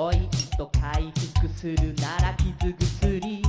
恋と回復するなら傷薬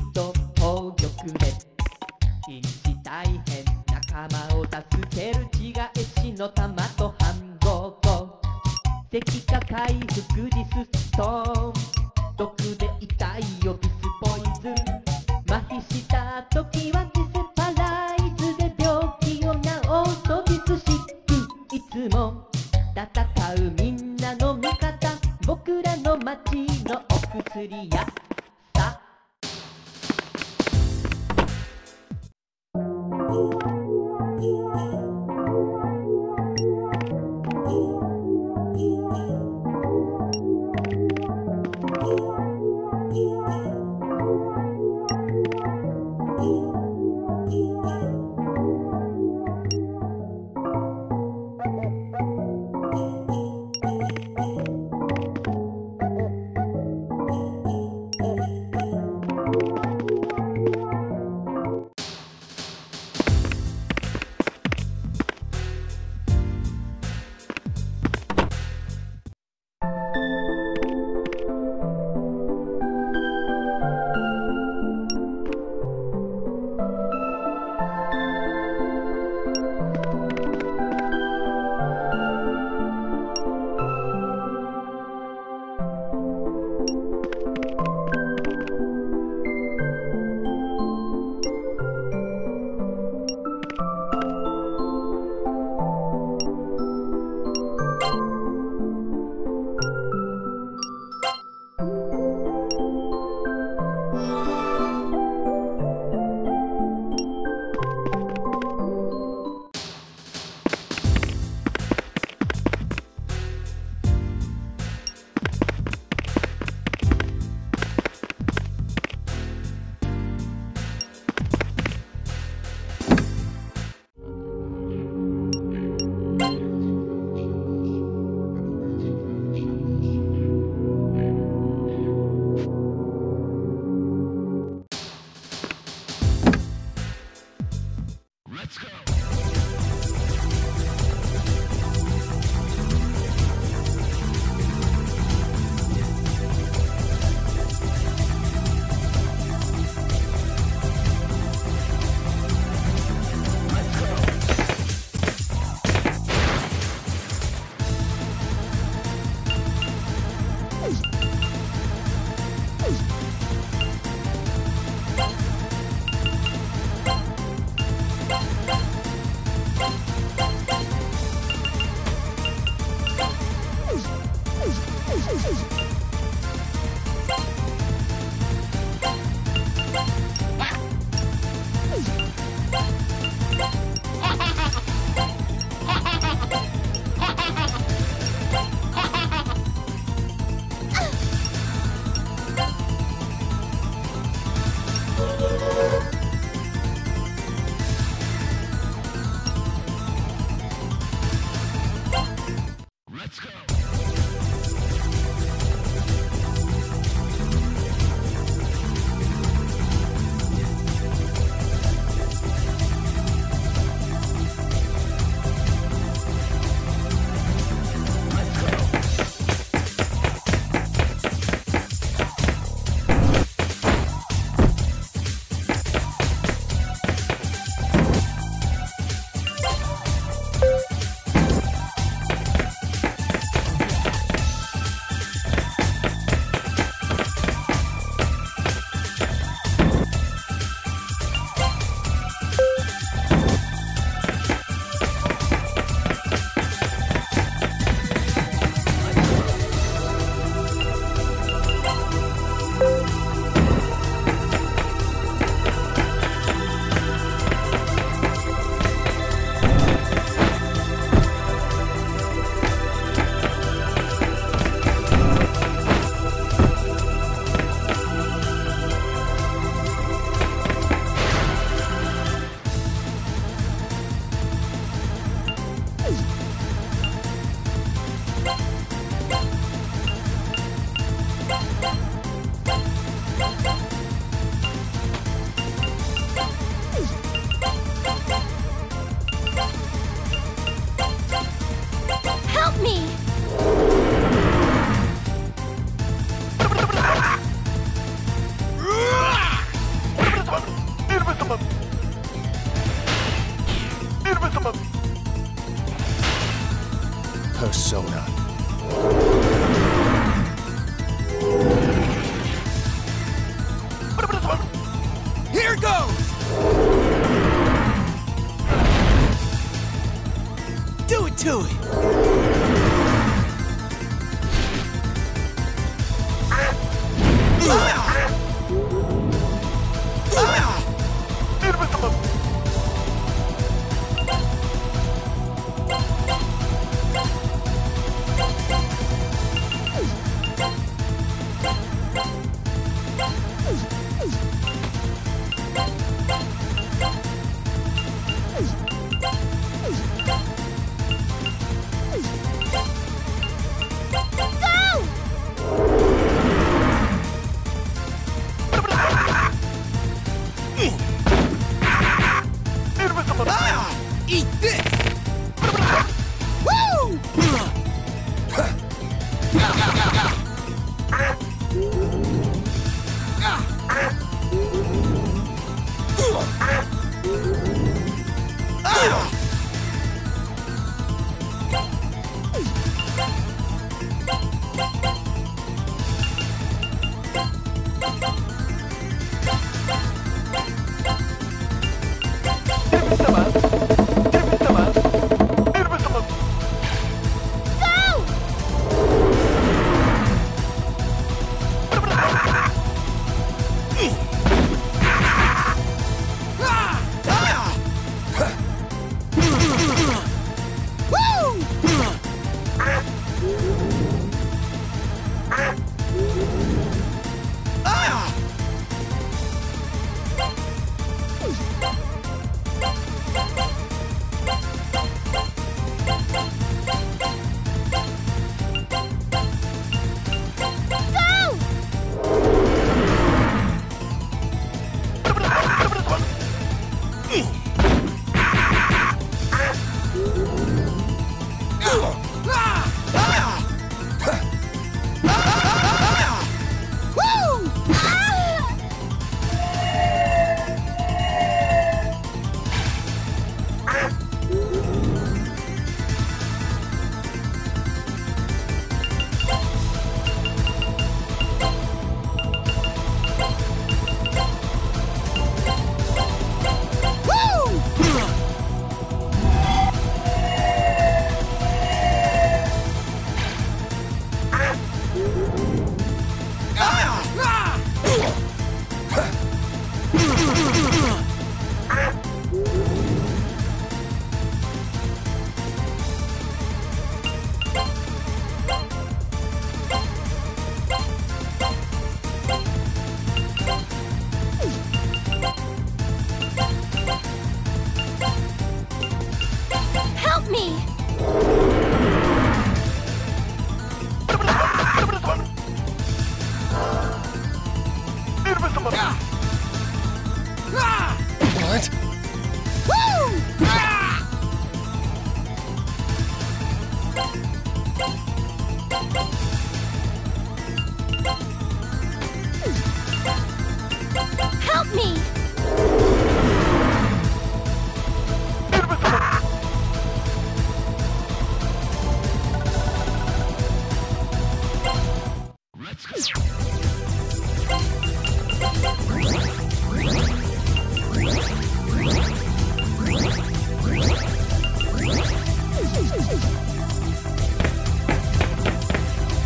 Oh.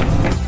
Bye.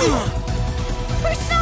Persona!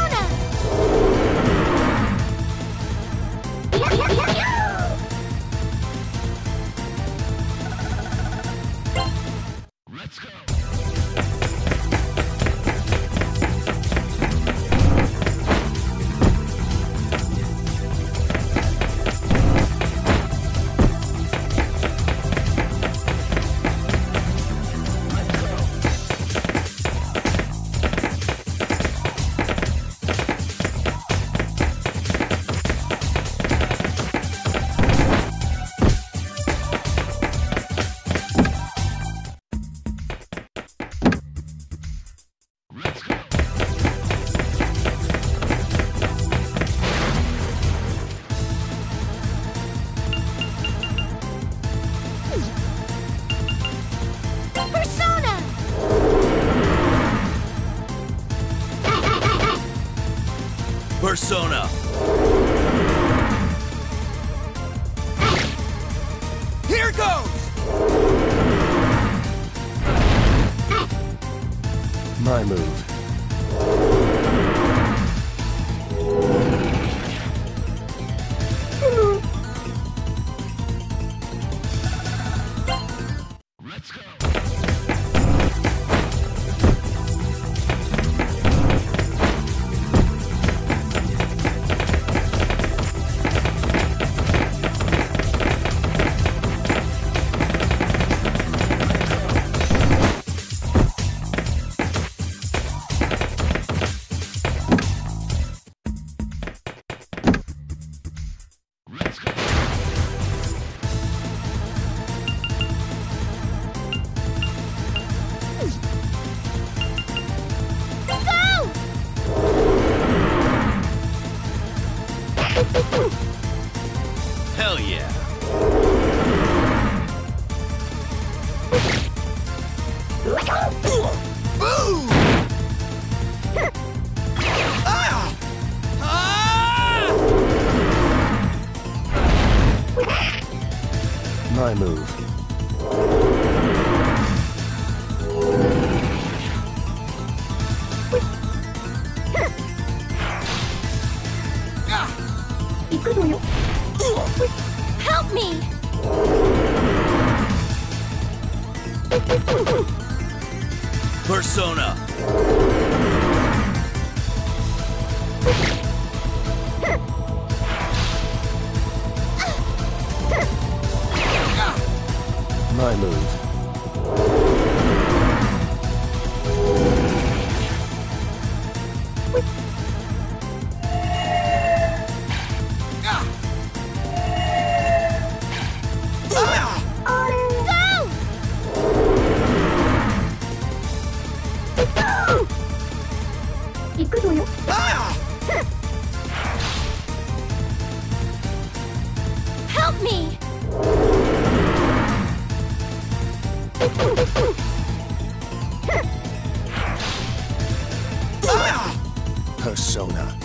persona.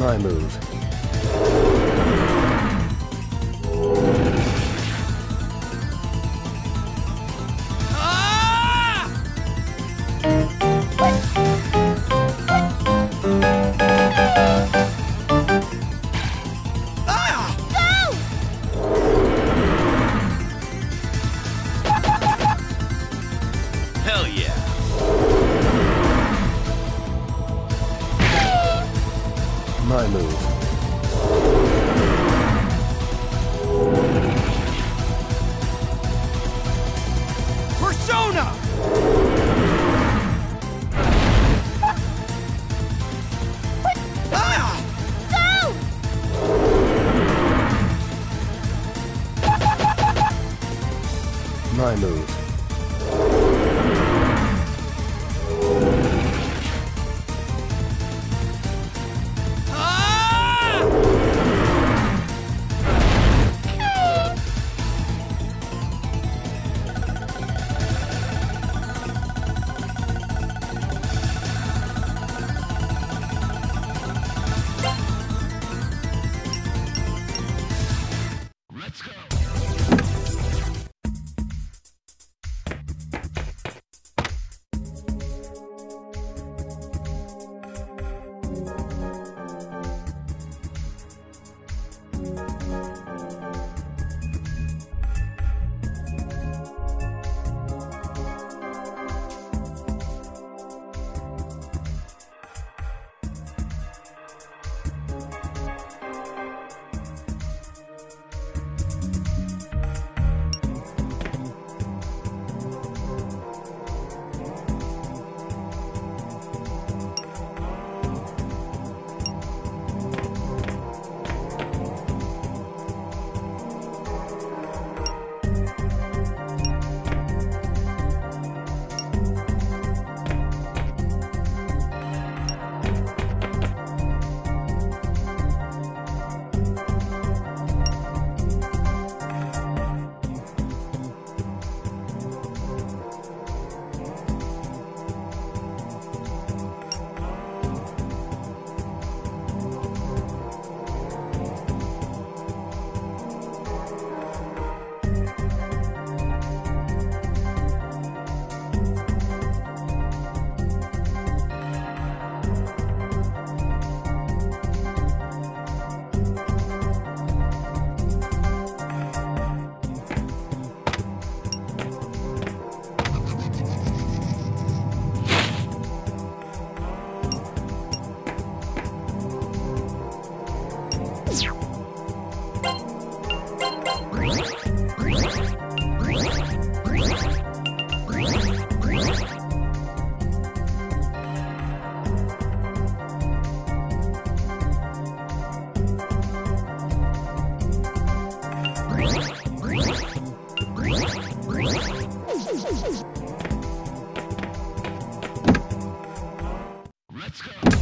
My move. Persona.